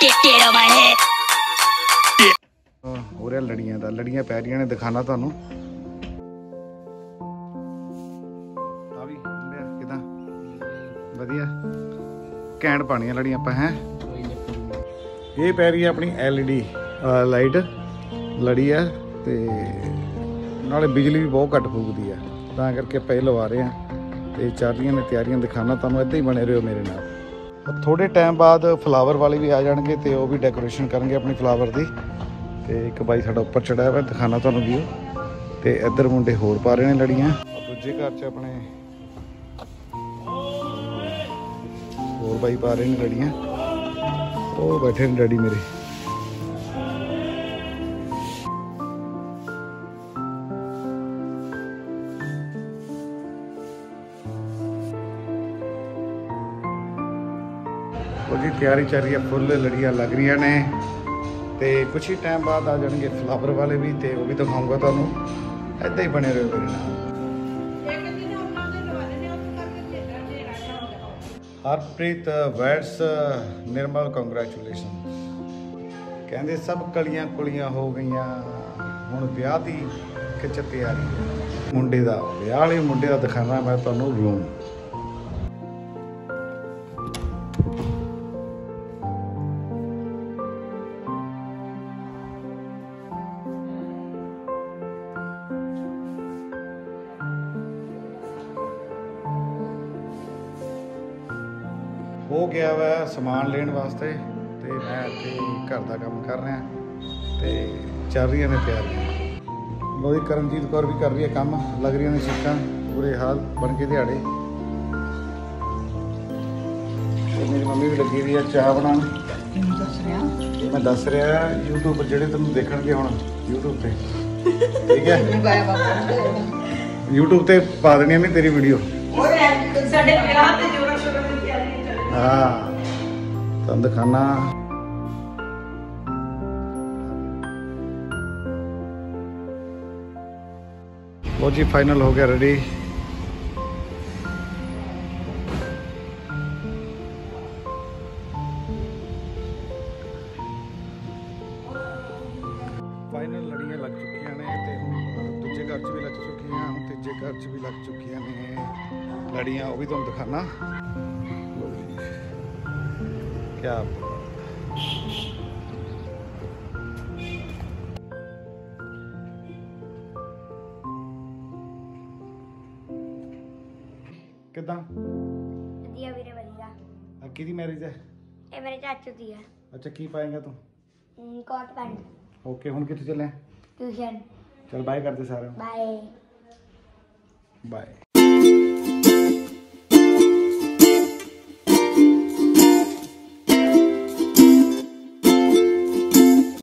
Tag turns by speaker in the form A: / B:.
A: get on my head.
B: ਹੋ ਰਿਹਾ ਲੜੀਆਂ ਦਾ। ਲੜੀਆਂ ਪੈ ਰਹੀਆਂ ਨੇ, ਦਿਖਾਣਾ ਤੁਹਾਨੂੰ। ਆ ਵੀ ਲਿਆ ਕਿਦਾਂ? ਵਧੀਆ। ਕੈਂਡ ਪਾਣੀਆਂ ਲੜੀਆਂ ਆਪਾਂ, ਹੈ? ਇਹ ਪੈ ਰਹੀ ਹੈ ਆਪਣੀ LED ਲਾਈਟ। ਲੜੀ ਆ ਤੇ ਨਾਲੇ ਬਿਜਲੀ ਵੀ ਬਹੁਤ ਘੱਟ ਫੂਕਦੀ ਆ। ਤਾਂ ਕਰਕੇ ਆਪਾਂ ਇਹ ਲਵਾ ਰਹੇ ਆ ਤੇ ਚੱਲ ਰਹੀਆਂ ਨੇ ਤਿਆਰੀਆਂ ਦਿਖਾਣਾ ਤੁਹਾਨੂੰ ਇੱਦਾਂ ਹੀ ਬਣੇ ਰਹੋ ਮੇਰੇ ਨਾਲ। ਥੋੜੇ ਟਾਈਮ ਬਾਅਦ ਫਲਾਵਰ ਵਾਲੇ ਵੀ ਆ ਜਾਣਗੇ ਤੇ ਉਹ ਵੀ ਡੈਕੋਰੇਸ਼ਨ ਕਰਨਗੇ ਆਪਣੀ ਫਲਾਵਰ ਦੀ। ਤੇ ਇੱਕ ਬਾਈ ਸਾਡਾ ਉੱਪਰ ਚੜਿਆ ਹੋਇਆ, ਦਿਖਾਣਾ ਤੁਹਾਨੂੰ ਵੀਓ ਤੇ ਇੱਧਰ ਮੁੰਡੇ ਹੋਰ ਪਾ ਰਹੇ ਨੇ ਲੜੀਆਂ। ਦੂਜੇ ਘਰ 'ਚ ਆਪਣੇ ਹੋਰ ਬਾਈ ਪਾ ਰਹੇ ਨੇ ਲੜੀਆਂ। ਉਹ ਬੈਠੇ ਨੇ ਡੈਡੀ ਮੇਰੇ। ਉਹਦੀ ਤਿਆਰੀ ਚੱਲ ਰਹੀ ਹੈ, ਫੁੱਲ ਲੜੀਆਂ ਲੱਗ ਰਹੀਆਂ ਨੇ। ਤੇ ਕੁਛ ਹੀ ਟਾਈਮ ਬਾਅਦ ਆ ਜਾਣਗੇ ਫਲਾਵਰ ਵਾਲੇ ਵੀ, ਤੇ ਉਹ ਵੀ ਦਿਖਾਉਂਗਾ ਤੁਹਾਨੂੰ। ਐਦਾਂ ਹੀ ਬਣੇ ਰਹੋ ਮੇਰੇ ਨਾਲ। ਹਰਪ੍ਰੀਤ ਵੈਟਸ, ਨਿਰਮਲ ਕੰਗ੍ਰੈਚੁਲੇਸ਼ਨ ਕਹਿੰਦੇ, ਸਭ ਕਲੀਆਂ ਕੁਲੀਆਂ ਹੋ ਗਈਆਂ। ਹੁਣ ਵਿਆਹ ਦੀ ਖਿੱਚ ਤਿਆਰੀ ਮੁੰਡੇ ਦਾ, ਵਿਆਹ ਵਾਲੇ ਮੁੰਡੇ ਦਾ ਦਿਖਾਣਾ ਮੈਂ ਤੁਹਾਨੂੰ ਰੂਮ ਹੋ ਗਿਆ ਵਾ ਸਮਾਨ ਲੈਣ ਵਾਸਤੇ ਤੇ ਮੈਂ ਇੱਥੇ ਘਰ ਦਾ ਕੰਮ ਕਰ ਰਿਹਾ ਤੇ ਚੱਲ ਰਹੀਆਂ ਨੇ ਤਿਆਰੀਆਂ। ਲੋਈ ਕਰਮਜੀਤ ਕੌਰ ਵੀ ਕਰ ਰਹੀ ਹੈ ਕੰਮ ਲੱਗ ਰਹੀਆਂ ਨੇ ਸ਼ੀਟਾਂ ਪੂਰੇ ਹਾਲ ਬਣ ਕੇ ਦਿਹਾੜੇ। ਮੇਰੀ ਮੰਮੀ ਵੀ ਲੱਗੀ ਹੋਈ ਹੈ ਚਾਹ ਬਣਾਉਣ। ਇਹ ਮੈਂ ਦੱਸ ਰਿਹਾ YouTube ਪਰ ਜਿਹੜੇ ਤੁਹਾਨੂੰ ਦੇਖਣਗੇ ਹੁਣ YouTube ਤੇ। ਠੀਕ ਹੈ? YouTube ਤੇ ਪਾ ਦੇਣੀ ਨੇ ਤੇਰੀ ਵੀਡੀਓ
C: ਸਾਡੇ ਵਿਆਹ ਤੇ ਤਿਆਰੀ ਚੱਲ
B: ਹਾਂ ਤੁਹਾਨੂੰ ਦਿਖਾਣਾ ਲੋ ਜੀ ਫਾਈਨਲ ਹੋ ਗਿਆ ਰੈਡੀ ਫਾਈਨਲ ਲੜੀਆਂ ਲੱਗ ਚੁੱਕੀਆਂ ਨੇ ਤੇ ਹੁਣ ਦੂਜੇ ਘਰ 'ਚ ਵੀ ਲੱਗ ਚੁੱਕੀਆਂ ਹੁਣ ਤੀਜੇ ਘਰ 'ਚ ਵੀ ਲੱਗ ਚੁੱਕੀਆਂ ਨੇ ਲੜੀਆਂ ਉਹ ਵੀ ਤੁਹਾਨੂੰ ਦਿਖਾਣਾ ਲਓ ਜੀ ਕਿਆ ਕਿਦਾਂ
D: ਵਧੀਆ ਵੀਰੇ ਵਧੀਆ
B: ਆ ਕਿਹਦੀ ਮੈਰਿਜ ਹੈ
D: ਇਹ ਮੇਰੇ ਚਾਚੂ ਦੀ ਹੈ
B: ਅੱਛਾ ਕੀ ਪਾਏਗਾ ਤੂੰ
D: ਅਮ, ਕੋਟ ਪੈਂਟ
B: ਓਕੇ ਹੁਣ ਕਿੱਥੇ ਚੱਲੇ
D: ਟਿਊਸ਼ਨ
B: ਚਲ ਬਾਏ ਕਰਦੇ ਸਾਰਿਆਂ
D: ਬਾਏ
B: ਬਾਏ